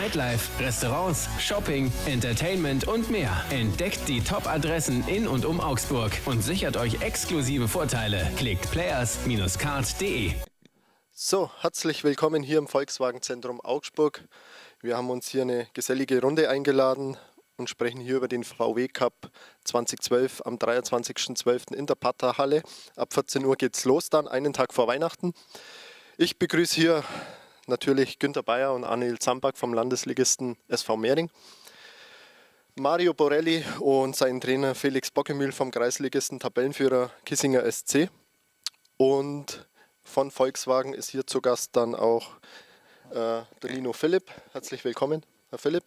Nightlife, Restaurants, Shopping, Entertainment und mehr. Entdeckt die Top-Adressen in und um Augsburg und sichert euch exklusive Vorteile. Klickt players-card.de. So, herzlich willkommen hier im Volkswagen-Zentrum Augsburg. Wir haben uns hier eine gesellige Runde eingeladen und sprechen hier über den VW Cup 2012 am 23.12. in der Pata Halle. Ab 14 Uhr geht es los dann, einen Tag vor Weihnachten. Ich begrüße hier natürlich Günter Bayer und Anil Zambak vom Landesligisten SV Mehring. Mario Borelli und sein Trainer Felix Bockemühl vom Kreisligisten Tabellenführer Kissinger SC. Und von Volkswagen ist hier zu Gast dann auch äh, der Lino Philipp. Herzlich willkommen, Herr Philipp.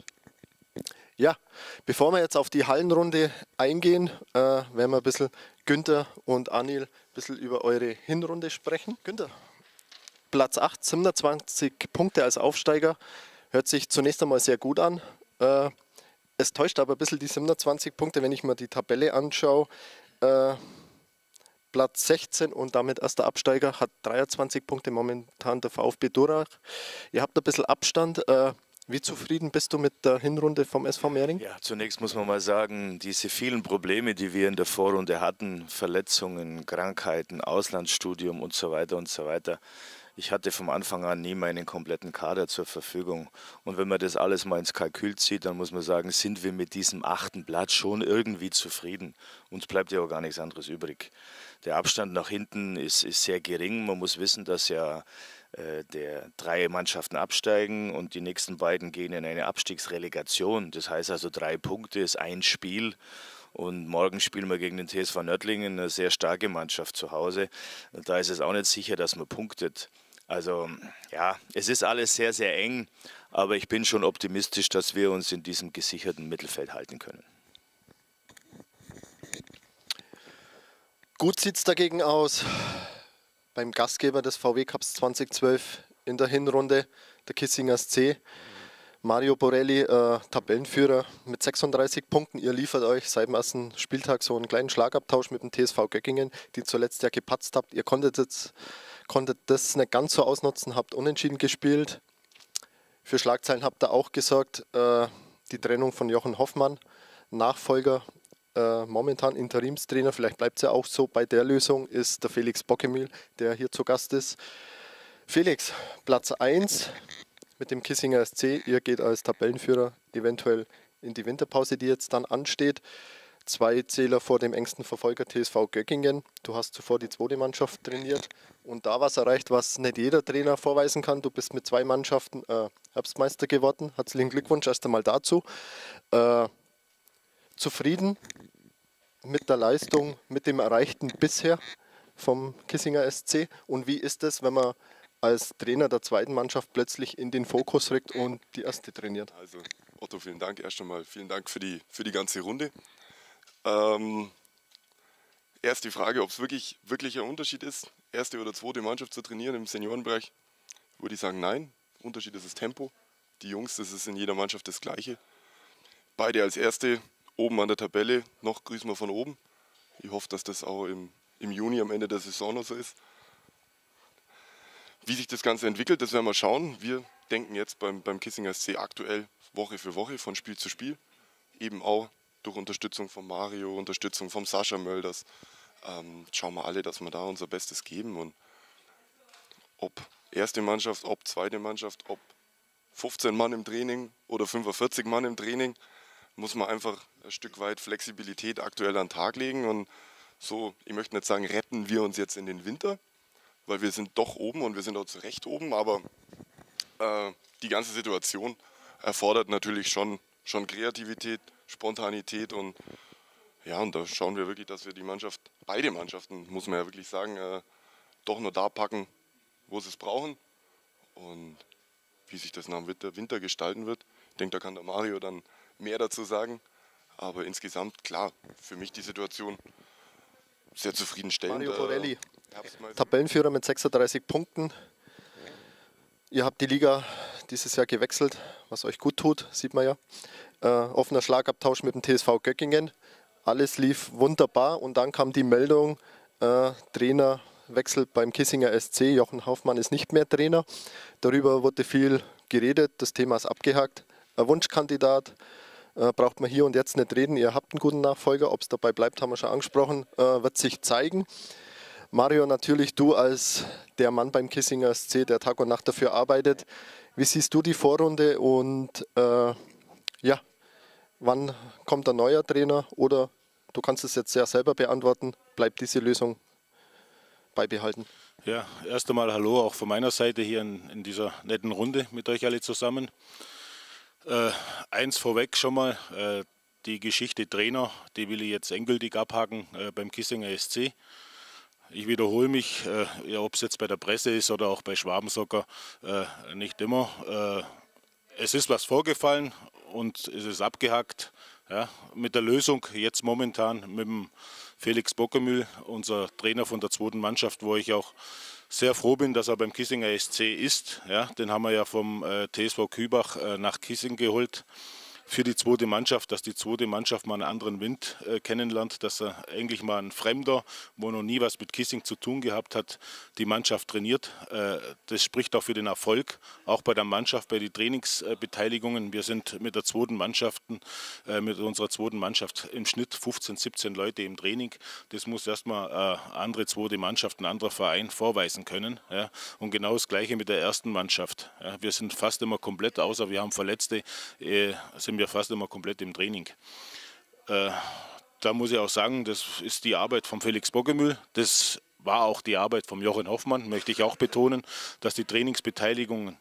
Ja, bevor wir jetzt auf die Hallenrunde eingehen, äh, werden wir ein bisschen Günther und Anil ein bisschen über eure Hinrunde sprechen. Günther, Platz 8, 27 Punkte als Aufsteiger, hört sich zunächst einmal sehr gut an. Äh, es täuscht aber ein bisschen die 27 Punkte, wenn ich mir die Tabelle anschaue. Äh, Platz 16 und damit erster Absteiger hat 23 Punkte momentan der VfB Durach. Ihr habt ein bisschen Abstand. Äh, wie zufrieden bist du mit der Hinrunde vom SV Mehring? Ja, zunächst muss man mal sagen, diese vielen Probleme, die wir in der Vorrunde hatten, Verletzungen, Krankheiten, Auslandsstudium und so weiter und so weiter. Ich hatte vom Anfang an nie meinen kompletten Kader zur Verfügung. Und wenn man das alles mal ins Kalkül zieht, dann muss man sagen, sind wir mit diesem achten Blatt schon irgendwie zufrieden. Uns bleibt ja auch gar nichts anderes übrig. Der Abstand nach hinten ist, ist sehr gering. Man muss wissen, dass ja äh, der drei Mannschaften absteigen und die nächsten beiden gehen in eine Abstiegsrelegation. Das heißt also drei Punkte ist ein Spiel. Und morgen spielen wir gegen den TSV Nördlingen, eine sehr starke Mannschaft zu Hause. Da ist es auch nicht sicher, dass man punktet. Also ja, es ist alles sehr, sehr eng, aber ich bin schon optimistisch, dass wir uns in diesem gesicherten Mittelfeld halten können. Gut sieht es dagegen aus beim Gastgeber des VW Cups 2012 in der Hinrunde, der Kissinger SC. Mario Borelli, äh, Tabellenführer mit 36 Punkten. Ihr liefert euch seit dem ersten Spieltag so einen kleinen Schlagabtausch mit dem TSV Göckingen, die zuletzt ja gepatzt habt. Ihr konntet, jetzt, konntet das nicht ganz so ausnutzen, habt unentschieden gespielt. Für Schlagzeilen habt ihr auch gesorgt, äh, die Trennung von Jochen Hoffmann, Nachfolger äh, momentan Interimstrainer, vielleicht bleibt es ja auch so bei der Lösung, ist der Felix Bockemühl, der hier zu Gast ist. Felix, Platz 1 mit dem Kissinger SC. Ihr geht als Tabellenführer eventuell in die Winterpause, die jetzt dann ansteht. Zwei Zähler vor dem engsten Verfolger TSV Göckingen. Du hast zuvor die zweite Mannschaft trainiert und da was erreicht, was nicht jeder Trainer vorweisen kann. Du bist mit zwei Mannschaften äh, Herbstmeister geworden. Herzlichen Glückwunsch erst einmal dazu. Äh, zufrieden mit der Leistung, mit dem Erreichten bisher vom Kissinger SC? Und wie ist es, wenn man als Trainer der zweiten Mannschaft plötzlich in den Fokus rückt und die erste trainiert? Also Otto, vielen Dank erst einmal. Vielen Dank für die, für die ganze Runde. Ähm, erst die Frage, ob es wirklich, wirklich ein Unterschied ist, erste oder zweite Mannschaft zu trainieren im Seniorenbereich. Würde ich sagen, nein. Unterschied ist das Tempo. Die Jungs, das ist in jeder Mannschaft das Gleiche. Beide als erste oben an der Tabelle. Noch grüßen wir von oben. Ich hoffe, dass das auch im, im Juni am Ende der Saison noch so ist. Wie sich das Ganze entwickelt, das werden wir schauen. Wir denken jetzt beim, beim Kissinger SC aktuell Woche für Woche von Spiel zu Spiel. Eben auch durch Unterstützung von Mario, Unterstützung von Sascha Mölders. Ähm, schauen wir alle, dass wir da unser Bestes geben. Und ob erste Mannschaft, ob zweite Mannschaft, ob 15 Mann im Training oder 45 Mann im Training, muss man einfach ein Stück weit Flexibilität aktuell an den Tag legen. Und so, ich möchte nicht sagen, retten wir uns jetzt in den Winter, weil wir sind doch oben und wir sind auch zu Recht oben, aber äh, die ganze Situation erfordert natürlich schon, schon Kreativität, Spontanität und ja, und da schauen wir wirklich, dass wir die Mannschaft, beide Mannschaften, muss man ja wirklich sagen, äh, doch nur da packen, wo sie es brauchen. Und wie sich das nach dem Winter, Winter gestalten wird, ich denke, da kann der Mario dann mehr dazu sagen. Aber insgesamt, klar, für mich die Situation sehr zufriedenstellend. Mario Borelli, äh, Tabellenführer mit 36 Punkten. Ihr habt die Liga dieses Jahr gewechselt, was euch gut tut, sieht man ja. Äh, offener Schlagabtausch mit dem TSV Göckingen. Alles lief wunderbar und dann kam die Meldung, äh, Trainerwechsel beim Kissinger SC. Jochen Hoffmann ist nicht mehr Trainer. Darüber wurde viel geredet, das Thema ist abgehakt. Ein Wunschkandidat äh, braucht man hier und jetzt nicht reden. Ihr habt einen guten Nachfolger, ob es dabei bleibt, haben wir schon angesprochen, äh, wird sich zeigen. Mario, natürlich du als der Mann beim Kissinger SC, der Tag und Nacht dafür arbeitet. Wie siehst du die Vorrunde und äh, wann kommt ein neuer Trainer oder du kannst es jetzt sehr selber beantworten, bleibt diese Lösung beibehalten? Ja, erst einmal Hallo auch von meiner Seite hier in, in dieser netten Runde mit euch alle zusammen. Äh, eins vorweg schon mal, äh, die Geschichte Trainer, die will ich jetzt endgültig abhaken äh, beim Kissinger SC. Ich wiederhole mich, äh, ja, ob es jetzt bei der Presse ist oder auch bei Schwabensocker, äh, nicht immer. Äh, es ist was vorgefallen und es ist abgehakt. Ja, mit der Lösung jetzt momentan mit dem Felix Bockermühl, unser Trainer von der zweiten Mannschaft, wo ich auch sehr froh bin, dass er beim Kissinger SC ist. Ja, den haben wir ja vom äh, TSV Kübach äh, nach Kissing geholt für die zweite Mannschaft, dass die zweite Mannschaft mal einen anderen Wind äh, kennenlernt, dass er eigentlich mal ein Fremder, wo noch nie was mit Kissing zu tun gehabt hat, die Mannschaft trainiert. Äh, das spricht auch für den Erfolg, auch bei der Mannschaft, bei den Trainingsbeteiligungen. Wir sind mit der zweiten Mannschaft, äh, mit unserer zweiten Mannschaft im Schnitt 15, 17 Leute im Training. Das muss erstmal äh, andere zweite Mannschaft, ein anderer Verein vorweisen können. Ja. Und genau das Gleiche mit der ersten Mannschaft. Ja. Wir sind fast immer komplett, außer wir haben Verletzte, äh, sind sind wir fast immer komplett im Training. Äh, da muss ich auch sagen, das ist die Arbeit von Felix Boggemühl. Das war auch die Arbeit von Jochen Hoffmann, möchte ich auch betonen, dass die Trainingsbeteiligungen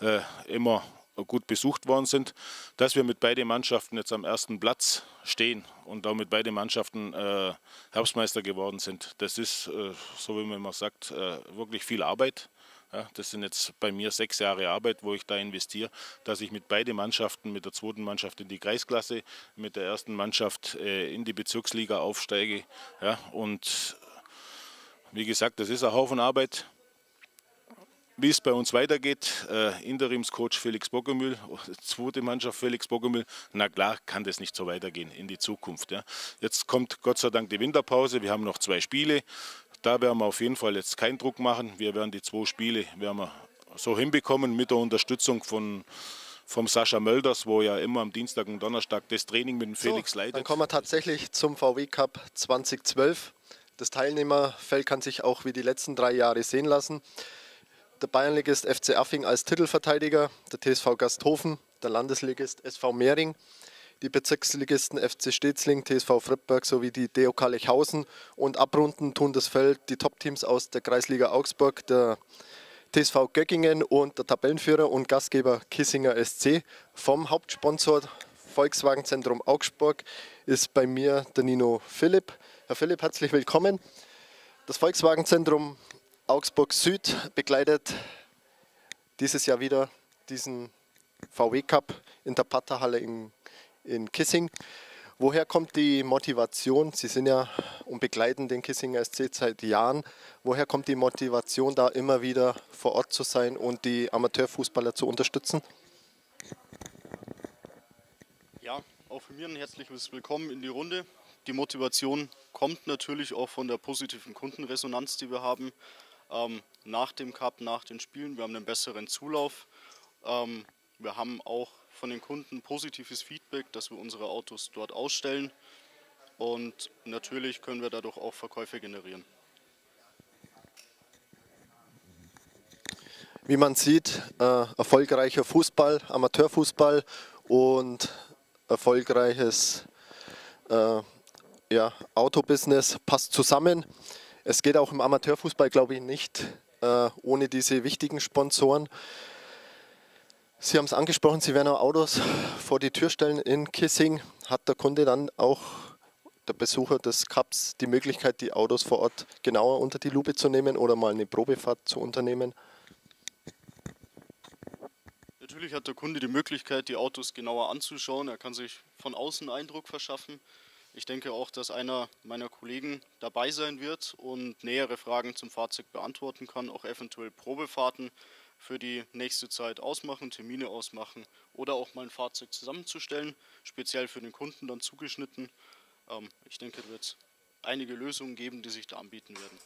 äh, immer gut besucht worden sind, dass wir mit beiden Mannschaften jetzt am ersten Platz stehen und auch mit beiden Mannschaften äh, Herbstmeister geworden sind. Das ist, äh, so wie man immer sagt, äh, wirklich viel Arbeit. Ja, das sind jetzt bei mir sechs Jahre Arbeit, wo ich da investiere, dass ich mit beiden Mannschaften, mit der zweiten Mannschaft in die Kreisklasse, mit der ersten Mannschaft äh, in die Bezirksliga aufsteige. Ja, und wie gesagt, das ist ein Haufen Arbeit. Wie es bei uns weitergeht, äh, Interimscoach Felix Bockermühl, zweite Mannschaft Felix Bockermühl, na klar kann das nicht so weitergehen in die Zukunft. Ja. Jetzt kommt Gott sei Dank die Winterpause, wir haben noch zwei Spiele, da werden wir auf jeden Fall jetzt keinen Druck machen. Wir werden die zwei Spiele werden wir so hinbekommen mit der Unterstützung von vom Sascha Mölders, wo ja immer am Dienstag und Donnerstag das Training mit dem Felix so, leitet. Dann kommen wir tatsächlich zum VW Cup 2012. Das Teilnehmerfeld kann sich auch wie die letzten drei Jahre sehen lassen. Der Bayernligist FC Affing als Titelverteidiger, der TSV Gasthofen, der Landesligist SV Mehring, die Bezirksligisten FC Stetzling, TSV Friedberg sowie die DOK Lechhausen und abrunden tun das Feld die Top-Teams aus der Kreisliga Augsburg, der TSV Göckingen und der Tabellenführer und Gastgeber Kissinger SC. Vom Hauptsponsor Volkswagen Zentrum Augsburg ist bei mir der Nino Philipp. Herr Philipp, herzlich willkommen. Das Volkswagen Zentrum Augsburg Süd begleitet dieses Jahr wieder diesen VW Cup in der Patterhalle in in Kissing. Woher kommt die Motivation? Sie sind ja und begleiten den Kissinger SC seit Jahren. Woher kommt die Motivation, da immer wieder vor Ort zu sein und die Amateurfußballer zu unterstützen? Ja, auch von mir ein herzliches Willkommen in die Runde. Die Motivation kommt natürlich auch von der positiven Kundenresonanz, die wir haben. Ähm, nach dem Cup, nach den Spielen, wir haben einen besseren Zulauf. Ähm, wir haben auch von den Kunden positives Feedback, dass wir unsere Autos dort ausstellen. Und natürlich können wir dadurch auch Verkäufe generieren. Wie man sieht, äh, erfolgreicher Fußball, Amateurfußball und erfolgreiches äh, ja, Autobusiness passt zusammen. Es geht auch im Amateurfußball, glaube ich, nicht äh, ohne diese wichtigen Sponsoren. Sie haben es angesprochen, Sie werden auch Autos vor die Tür stellen in Kissing. Hat der Kunde dann auch, der Besucher des Cups, die Möglichkeit, die Autos vor Ort genauer unter die Lupe zu nehmen oder mal eine Probefahrt zu unternehmen? Natürlich hat der Kunde die Möglichkeit, die Autos genauer anzuschauen. Er kann sich von außen Eindruck verschaffen. Ich denke auch, dass einer meiner Kollegen dabei sein wird und nähere Fragen zum Fahrzeug beantworten kann, auch eventuell Probefahrten für die nächste Zeit ausmachen, Termine ausmachen oder auch mal ein Fahrzeug zusammenzustellen, speziell für den Kunden dann zugeschnitten. Ähm, ich denke, da wird es einige Lösungen geben, die sich da anbieten werden.